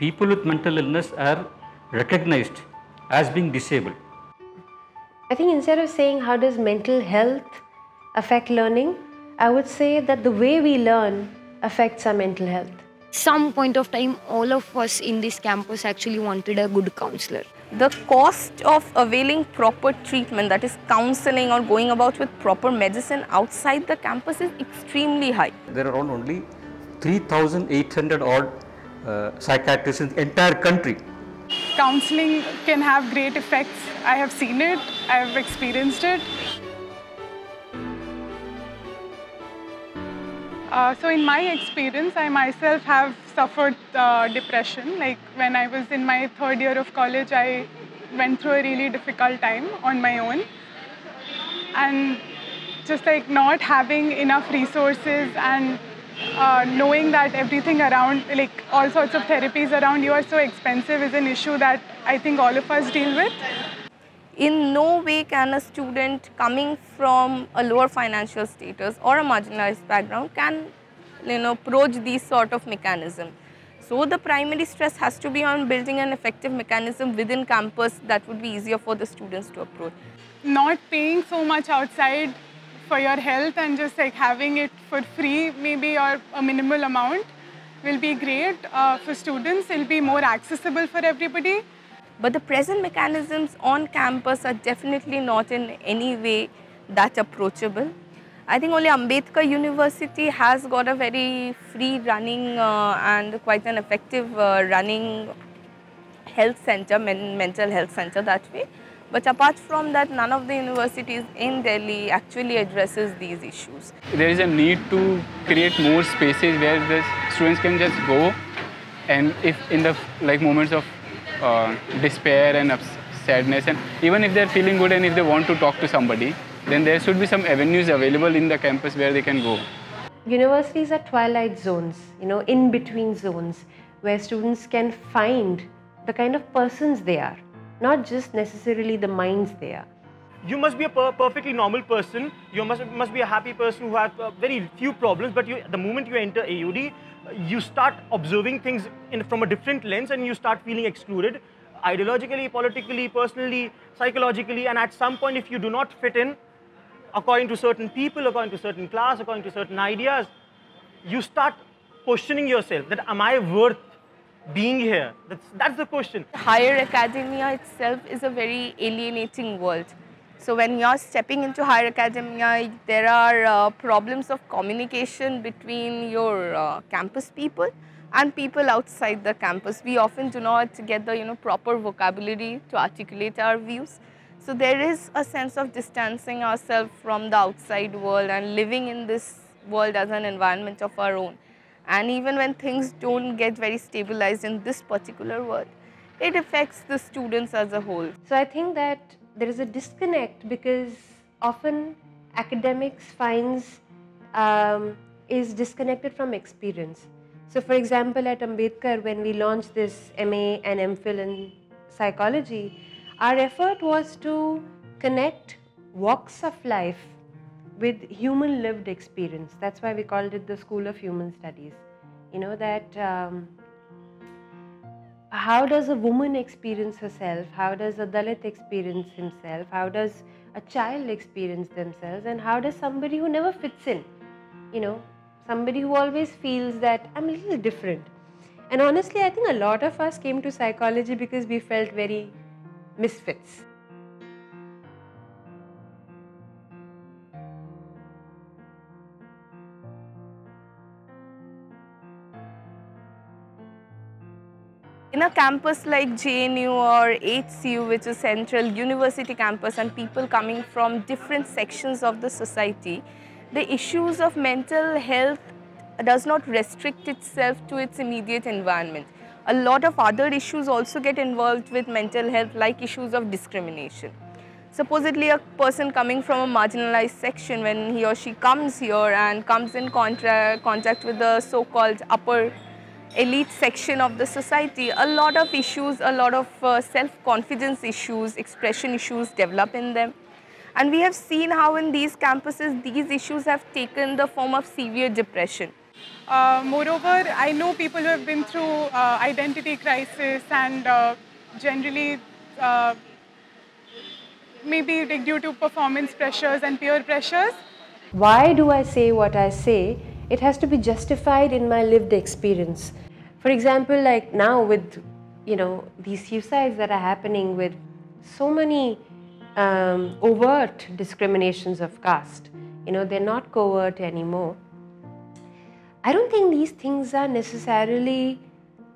people with mental illness are recognized as being disabled. I think instead of saying how does mental health affect learning, I would say that the way we learn affects our mental health. Some point of time, all of us in this campus actually wanted a good counselor. The cost of availing proper treatment, that is counseling or going about with proper medicine outside the campus is extremely high. There are around only 3,800 odd psychiatrists in the entire country. Counseling can have great effects. I have seen it, I have experienced it. Uh, so in my experience, I myself have suffered uh, depression. Like when I was in my third year of college, I went through a really difficult time on my own. And just like not having enough resources and uh, knowing that everything around, like all sorts of therapies around you are so expensive is an issue that I think all of us deal with. In no way can a student coming from a lower financial status or a marginalized background can you know, approach these sort of mechanism. So the primary stress has to be on building an effective mechanism within campus that would be easier for the students to approach. Not paying so much outside for your health and just like having it for free maybe or a minimal amount will be great uh, for students. It will be more accessible for everybody. But the present mechanisms on campus are definitely not in any way that approachable. I think only Ambedkar University has got a very free running uh, and quite an effective uh, running health center, men mental health center that way. But apart from that, none of the universities in Delhi actually addresses these issues. There is a need to create more spaces where the students can just go and if in the like moments of uh, despair and sadness and even if they're feeling good and if they want to talk to somebody, then there should be some avenues available in the campus where they can go. Universities are twilight zones, you know, in between zones where students can find the kind of persons they are, not just necessarily the minds they are. You must be a per perfectly normal person. You must, must be a happy person who has uh, very few problems. But you, the moment you enter AUD, you start observing things in, from a different lens and you start feeling excluded ideologically, politically, personally, psychologically. And at some point, if you do not fit in, according to certain people, according to certain class, according to certain ideas, you start questioning yourself that am I worth being here? That's, that's the question. Higher academia itself is a very alienating world. So when you're stepping into higher academia, there are uh, problems of communication between your uh, campus people and people outside the campus. We often do not get the you know proper vocabulary to articulate our views. So there is a sense of distancing ourselves from the outside world and living in this world as an environment of our own. And even when things don't get very stabilized in this particular world, it affects the students as a whole. So I think that there is a disconnect because often academics finds um, is disconnected from experience. So for example, at Ambedkar, when we launched this MA and MPhil in psychology, our effort was to connect walks of life with human lived experience. That's why we called it the School of Human Studies. You know, that um, how does a woman experience herself? How does a Dalit experience himself? How does a child experience themselves? And how does somebody who never fits in, you know, somebody who always feels that I'm a little different? And honestly, I think a lot of us came to psychology because we felt very misfits. In a campus like JNU or HCU, which is Central University campus, and people coming from different sections of the society, the issues of mental health does not restrict itself to its immediate environment. A lot of other issues also get involved with mental health, like issues of discrimination. Supposedly, a person coming from a marginalized section, when he or she comes here and comes in contact with the so-called upper elite section of the society, a lot of issues, a lot of uh, self-confidence issues, expression issues develop in them. And we have seen how in these campuses, these issues have taken the form of severe depression. Uh, moreover, I know people who have been through uh, identity crisis and uh, generally uh, maybe due to performance pressures and peer pressures. Why do I say what I say? It has to be justified in my lived experience. For example, like now with you know these suicides that are happening with so many um, overt discriminations of caste, you know they're not covert anymore. I don't think these things are necessarily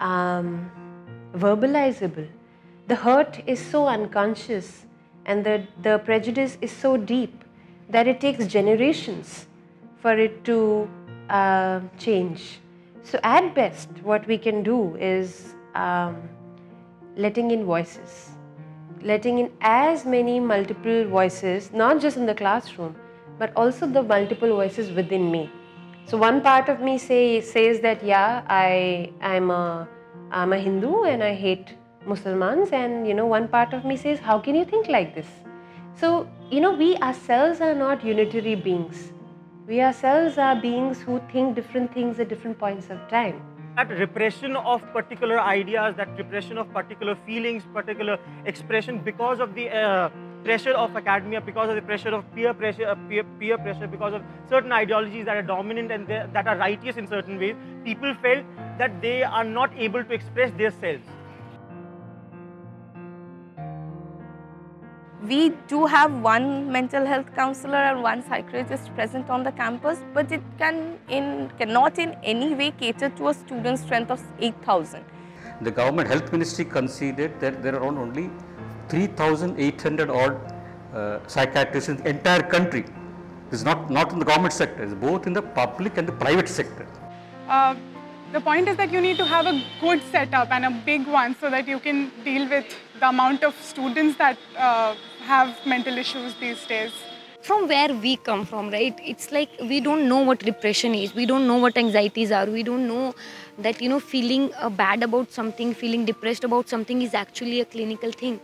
um, verbalizable. The hurt is so unconscious and the, the prejudice is so deep that it takes generations for it to uh, change. So, at best, what we can do is um, letting in voices, letting in as many multiple voices, not just in the classroom, but also the multiple voices within me. So one part of me say, says that yeah, I I'm a I'm a Hindu and I hate Muslims, and you know one part of me says, how can you think like this? So you know we ourselves are not unitary beings. We ourselves are beings who think different things at different points of time. That repression of particular ideas, that repression of particular feelings, particular expression because of the uh, pressure of academia, because of the pressure of peer pressure, uh, peer, peer pressure, because of certain ideologies that are dominant and that are righteous in certain ways, people felt that they are not able to express themselves. We do have one mental health counselor and one psychiatrist present on the campus, but it can in cannot in any way cater to a student strength of 8,000. The government health ministry conceded that there are only 3,800 odd uh, psychiatrists in the entire country. It's not, not in the government sector, it's both in the public and the private sector. Uh, the point is that you need to have a good setup and a big one so that you can deal with the amount of students that uh, have mental issues these days. from where we come from right it's like we don't know what depression is. We don't know what anxieties are. We don't know that you know feeling uh, bad about something feeling depressed about something is actually a clinical thing.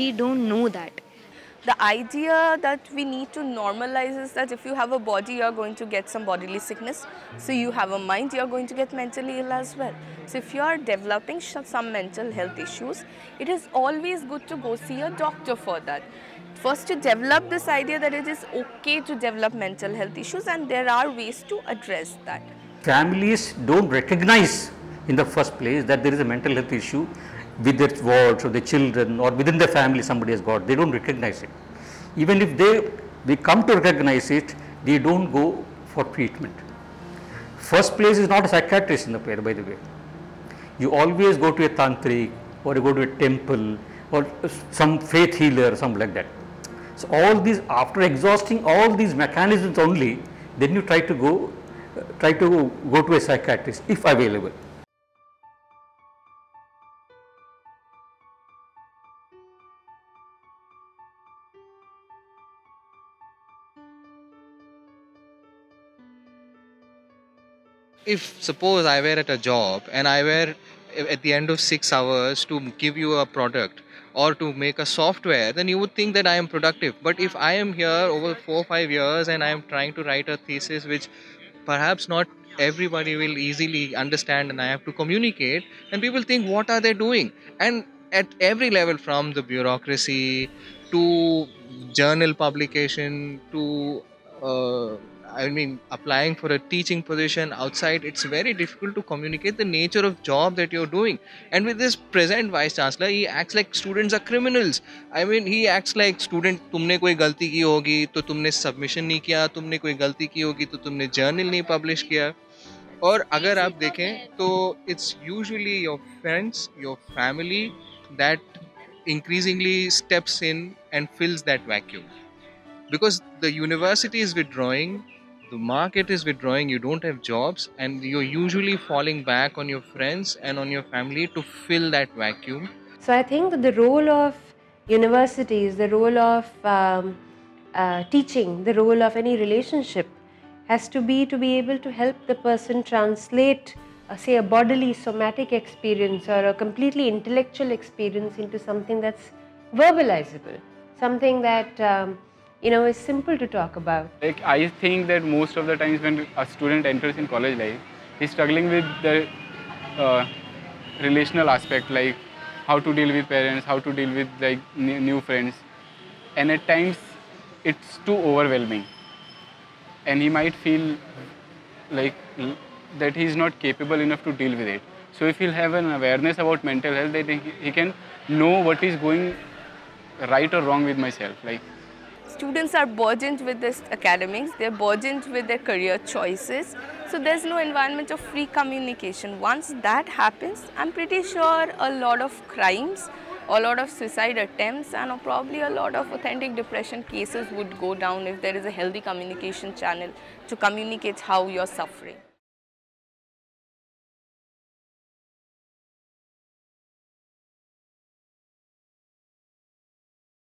We don't know that The idea that we need to normalize is that if you have a body, you're going to get some bodily sickness. So you have a mind, you're going to get mentally ill as well. So if you are developing some mental health issues, it is always good to go see a doctor for that. First, to develop this idea that it is okay to develop mental health issues and there are ways to address that. Families don't recognize in the first place that there is a mental health issue with their wards or their children or within the family somebody has got. They don't recognize it. Even if they, they come to recognize it, they don't go for treatment. First place is not a psychiatrist in the pair, by the way. You always go to a tantric or you go to a temple or some faith healer, something like that. So all these, after exhausting all these mechanisms only, then you try to go, try to go to a psychiatrist if available. If suppose I were at a job and I were at the end of six hours to give you a product or to make a software, then you would think that I am productive. But if I am here over four five years and I am trying to write a thesis which perhaps not everybody will easily understand and I have to communicate, and people think, what are they doing? And at every level, from the bureaucracy to journal publication to uh, I mean, applying for a teaching position outside, it's very difficult to communicate the nature of job that you're doing. And with this present vice chancellor, he acts like students are criminals. I mean, he acts like student. तुमने कोई गलती की होगी तो तुमने submission नहीं किया तुमने कोई गलती की होगी तो तुमने जर्नल नहीं पब्लिश किया और अगर आप देखें तो it's usually your friends, your family that increasingly steps in and fills that vacuum because the university is withdrawing the market is withdrawing you don't have jobs and you're usually falling back on your friends and on your family to fill that vacuum. So I think that the role of universities, the role of um, uh, teaching, the role of any relationship has to be to be able to help the person translate, uh, say, a bodily somatic experience or a completely intellectual experience into something that's verbalizable, something that um, you know is simple to talk about. Like I think that most of the times when a student enters in college life, he's struggling with the uh, relational aspect, like how to deal with parents, how to deal with like new, friends, and at times it's too overwhelming, and he might feel like that he's not capable enough to deal with it. So if he'll have an awareness about mental health, that he, he can know what is going right or wrong with myself. Like Students are burdened with this academics, they're burdened with their career choices. So there's no environment of free communication. Once that happens, I'm pretty sure a lot of crimes, a lot of suicide attempts and probably a lot of authentic depression cases would go down if there is a healthy communication channel to communicate how you're suffering.